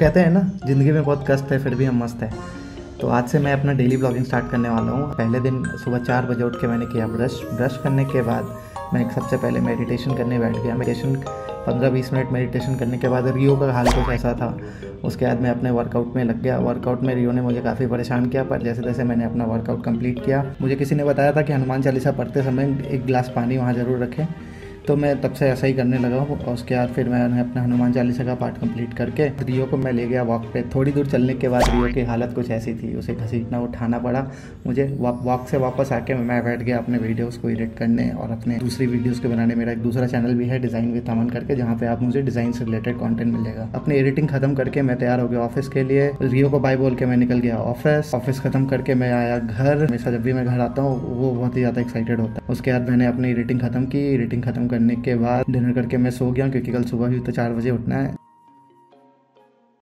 कहते हैं ना, ज़िंदगी में बहुत कष्ट है, फिर भी हम मस्त है। तो आज से मैं अपना डेली ब्लॉगिंग स्टार्ट करने वाला हूँ। पहले दिन सुबह चार बजे उठ के मैंने किया ब्रश ब्रश करने के बाद मैं सबसे पहले मेडिटेशन करने बैठ गया। मेडिटेशन पंद्रह बीस मिनट मेडिटेशन करने के बाद रियो का हाल कुछ ऐसा था। उसके बाद मैं अपने वर्कआउट में लग गया। वर्कआउट में रियो ने मुझे काफ़ी परेशान किया, पर जैसे जैसे मैंने अपना वर्कआउट कंप्लीट किया। मुझे किसी ने बताया था कि हनुमान चालीसा पढ़ते समय एक गिलास पानी वहाँ ज़रूर रखें। तो मैं तब से ऐसा ही करने लगा हूँ और उसके बाद फिर मैंने अपना हनुमान चालीसा का पार्ट कंप्लीट करके रियो को मैं ले गया वॉक पे। थोड़ी दूर चलने के बाद रियो की हालत कुछ ऐसी थी, उसे घसीटना, उठाना पड़ा। मुझे वॉक से वापस आके मैं बैठ गया अपने वीडियोस को एडिट करने और अपने दूसरी वीडियोस को बनाने। मेरा एक दूसरा चैनल भी है डिज़ाइन विद अमन करके, जहाँ पे आप मुझे डिज़ाइन से रिलेटेड कॉन्टेंट मिलेगा। अपनी एडिटिंग खत्म करके मैं तैयार हो गया ऑफ़िस के लिए। रियो को बाय बोल के मैं निकल गया ऑफ़िस ऑफ़िस खत्म करके मैं आया घर। हमेशा जब भी मैं घर आता हूँ, वो बहुत ही ज़्यादा एक्साइटेड होता है। उसके बाद मैंने अपनी एडिटिंग खत्म की। एडिटिंग खत्म करने के बाद डिनर करके मैं सो गया क्योंकि कल सुबह भी तो चार बजे उठना है।